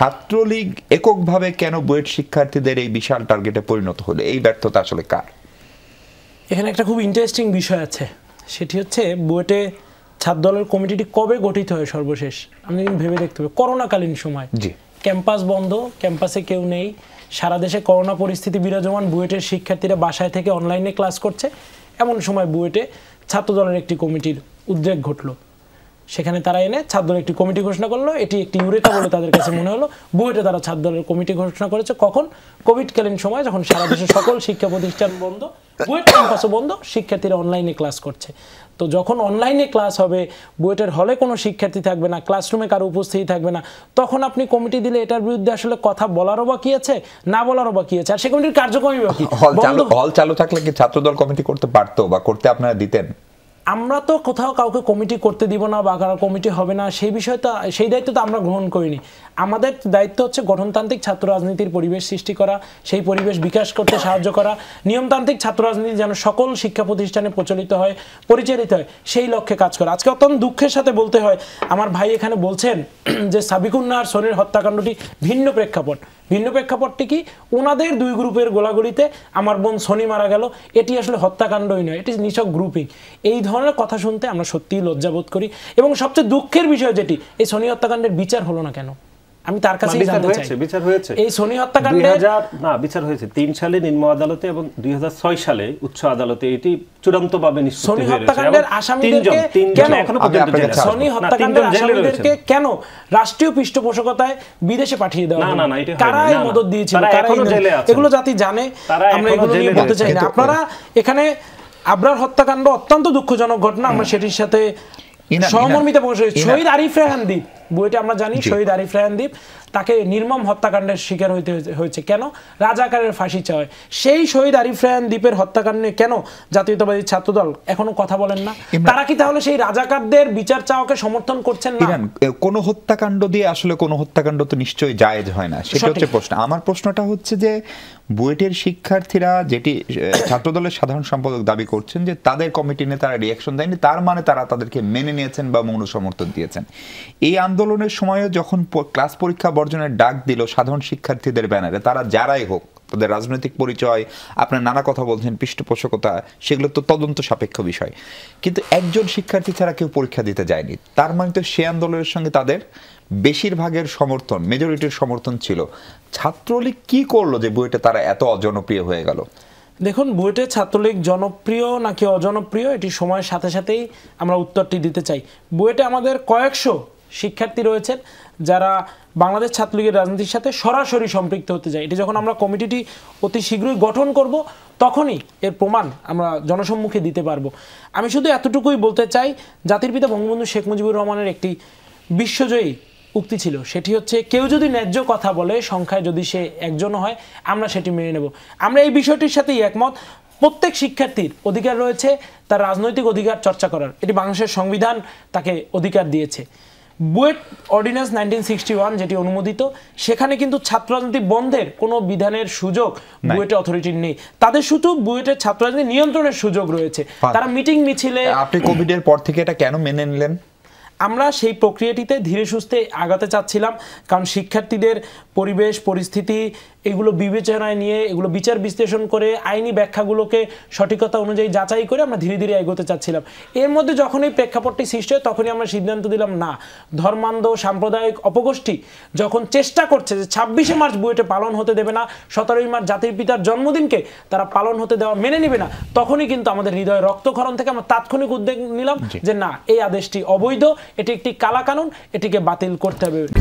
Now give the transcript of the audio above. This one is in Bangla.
ছাত্রলীগ এককভাবে কেন বুয়েট শিক্ষার্থীদের এই বিশাল টার্গেটে পরিণত হলো? এই ব্যর্থতা আসলে কার? এখানে একটা খুব ইন্টারেস্টিং বিষয় আছে। সেটি হচ্ছে বুয়েটে ছাত্র দলের কমিটিটি কবে গঠিত হয় সর্বশেষ? আমি কিন্তু ভেবে দেখতে হবে। করোনাকালীন সময়। জি। ক্যাম্পাস বন্ধ ক্যাম্পাসে কেউ নেই। সারা দেশে করোনা পরিস্থিতি বিরাজমান। বুয়েটের শিক্ষার্থীরা বাসায় থেকে অনলাইনে ক্লাস করছে। এমন সময় বুয়েটে ছাত্র দলের একটি কমিটির উদ্রেক ঘটলো। সেখানে তারা এনে ছাত্র দলের একটি কমিটি ঘোষণা করল। এটি একটি ইউরেকা বলে তাদের কাছে মনে হলো। বুয়েটে তারা ছাত্র দলের কমিটি ঘোষণা করেছে। কখন? কোভিডকালীন সময় যখন সারা দেশে সকল শিক্ষা প্রতিষ্ঠান বন্ধ বুয়েট ক্যাম্পাসও বন্ধ শিক্ষার্থীরা অনলাইনে ক্লাস করছে। তো যখন অনলাইনে ক্লাস হবে বুয়েটের হলে কোনো শিক্ষার্থী থাকবে না ক্লাসরুমে কারও উপস্থিতি থাকবে না তখন আপনি কমিটি দিলে এটার বিরুদ্ধে আসলে কথা বলারও বা কি আছে না বলারও বা কি আছে। আর সে কমিটির কার্যক্রমই বা কি হল চালু হল চালু থাকলে কি ছাত্রদল কমিটি করতে পারতো বা করতে আপনারা দিতেন? আমরা তো কোথাও কাউকে কমিটি করতে দিব না বা কারও কমিটি হবে না, সেই বিষয়টা, সেই দায়িত্ব তো আমরা গ্রহণ করিনি। আমাদের দায়িত্ব হচ্ছে গঠনতান্ত্রিক ছাত্র রাজনীতির পরিবেশ সৃষ্টি করা, সেই পরিবেশ বিকাশ করতে সাহায্য করা, নিয়মতান্ত্রিক ছাত্র রাজনীতি যেন সকল শিক্ষা প্রতিষ্ঠানে প্রচলিত হয়, পরিচালিত হয়, সেই লক্ষ্যে কাজ করা। আজকে অত্যন্ত দুঃখের সাথে বলতে হয়, আমার ভাই এখানে বলছেন যে সাবিকুন্নার সোনের হত্যাকাণ্ডটি ভিন্ন প্রেক্ষাপট। ভিন্ন প্রেক্ষাপটটি কি? ওনাদের দুই গ্রুপের গোলাগুলিতে আমার বোন সনি মারা গেল। এটি আসলে হত্যাকাণ্ডই নয়, এটি নিছক গ্রুপিং এই ধরনের কথা শুনতে আমরা সত্যিই লজ্জাবোধ করি। এবং সবচেয়ে দুঃখের বিষয় যেটি, এই সনি হত্যাকাণ্ডের বিচার হলো না কেন? আমি তার কাছে বিচার জানতে চাই। বিচার হয়েছে। এই হত্যাকাণ্ডের না বিচার হয়েছে। তিন সালে নিম্ন আদালতে এবং দুই সালে উচ্চ আদালতে। এটি চূড়ান্ত ভাবে নিষ্পত্তি সনি হয়ে রয়েছে। হত্যাকাণ্ডের আসামিদেরকে কেন এখনও পর্যন্ত জেলে আছে। সনি হত্যাকাণ্ডের আসামিদেরকে কেন রাষ্ট্রীয় পৃষ্ঠপোষকতায় বিদেশে পাঠিয়ে দেওয়া না, না, না, এটা। কারা না। দিয়েছিল? কারা এখনও জেলে আছেন। এগুলো জাতি জানে। আমরা এগুলো নিয়ে বলতে চাই না। আপনারা এখানে আবরার হত্যাকাণ্ড অত্যন্ত দুঃখজনক ঘটনা। আমরা সেটির সাথে সহমর্মিতা প্রকাশ করি। শহীদ আরিফ রেহান দ্বীপ। বইটা আমরা জানি শহীদ আরিফ রেহান দ্বীপ তাকে নির্মম হত্যাকাণ্ডের শিকার হইতে হয়েছে- কেন? রাজাকারের ফাঁসি চায় সেই শহীদ আরিফ দ্বীপের হত্যাকাণ্ডে কেন জাতীয়তাবাদী ছাত্রদল এখনও কথা বলেন না? তারা কি তাহলে সেই রাজাকারদের বিচার চাওয়াকে সমর্থন করছেন না? কোন হত্যাকাণ্ড দিয়ে আসলে কোন হত্যাকাণ্ড তো নিশ্চয়ই জায়েজ হয় না। সেটা হচ্ছে প্রশ্ন। আমার প্রশ্নটা হচ্ছে যে বুয়েটের শিক্ষার্থীরা যেটি ছাত্রদলের সাধারণ সম্পাদক দাবি করছেন যে তাদের কমিটি নিয়ে তারা রিয়াকশন দেয়নি তার মানে তারা তাদেরকে মেনে নিয়েছেন বা মৌন সমর্থন দিয়েছেন। এই আন্দোলনের সময়ও যখন ক্লাস পরীক্ষা বর্জনের ডাক দিল সাধারণ শিক্ষার্থীদের ব্যানারে, তারা যারাই হোক, তাদের রাজনৈতিক পরিচয়, আপনার নানা কথা বলছেন, পৃষ্ঠপোষকতা, সেগুলো তো তদন্ত সাপেক্ষ বিষয়। কিন্তু একজন শিক্ষার্থী ছাড়া কেউ পরীক্ষা দিতে যায়নি। তার মানে তো সে আন্দোলনের সঙ্গে তাদের বেশিরভাগের সমর্থন মেজরিটির সমর্থন ছিল। ছাত্রলীগ কি করল যে বইটা তারা এত অজনপ্রিয় হয়ে গেল? দেখুন বুয়েটে ছাত্রলীগ জনপ্রিয় নাকি অজনপ্রিয়, এটি সময়ের সাথে সাথেই আমরা উত্তরটি দিতে চাই। বুয়েটে আমাদের কয়েকশো শিক্ষার্থী রয়েছেন যারা বাংলাদেশ ছাত্রলীগের রাজনীতির সাথে সরাসরি সম্পৃক্ত হতে যায় এটি যখন আমরা কমিটিটি অতি শীঘ্রই গঠন করব, তখনই এর প্রমাণ আমরা জনসম্মুখে দিতে পারব। আমি শুধু এতটুকুই বলতে চাই, জাতির পিতা বঙ্গবন্ধু শেখ মুজিবুর রহমানের একটি বিশ্বজয়ী উক্তি ছিল। সেটি হচ্ছে, কেউ যদি ন্যায্য কথা বলে, সংখ্যায় যদি সে একজন হয়, আমরা সেটি মেনে নেব। আমরা এই বিষয়টির সাথেই একমত। প্রত্যেক শিক্ষার্থীর অধিকার রয়েছে, তার রাজনৈতিক অধিকার চর্চা করার। এটি বাংলাদেশের সংবিধান তাকে অধিকার দিয়েছে। BUET ordinance nineteen sixty one যেটি অনুমোদিত সেখানে কিন্তু ছাত্র রাজনীতি বন্ধের কোনো বিধানের সুযোগ বুয়েটে অথরিটির নেই। তাদের শুধু বুয়েটের ছাত্র রাজনীতি নিয়ন্ত্রণের সুযোগ রয়েছে। তারা মিটিং মিছিলে আপনি কোভিড এর পর থেকে এটা কেন মেনে নিলেন? আমরা সেই প্রক্রিয়াটিতে ধীরে সুস্থে আগাতে চাচ্ছিলাম কারণ শিক্ষার্থীদের পরিবেশ পরিস্থিতি এগুলো বিবেচনায় নিয়ে এগুলো বিচার বিশ্লেষণ করে আইনি ব্যাখ্যাগুলোকে সঠিকতা অনুযায়ী যাচাই করে আমরা ধীরে ধীরে এগোতে চাচ্ছিলাম। এর মধ্যে যখন এই প্রেক্ষাপটটি সৃষ্টি হয় তখনই আমরা সিদ্ধান্ত দিলাম না ধর্মান্ধ সাম্প্রদায়িক অপগোষ্ঠী যখন চেষ্টা করছে যে ছাব্বিশে মার্চ বুয়েটে পালন হতে দেবে না সতেরোই মার্চ জাতির পিতার জন্মদিনকে তারা পালন হতে দেওয়া মেনে নেবে না তখনই কিন্তু আমাদের হৃদয় রক্তক্ষরণ থেকে আমরা তাৎক্ষণিক উদ্যোগ নিলাম যে না এই আদেশটি অবৈধ এটি একটি কালা কানুন এটিকে বাতিল করতে হবে।